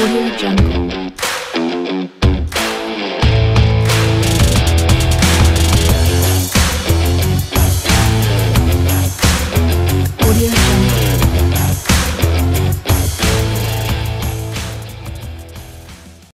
Audio Jungle. Audio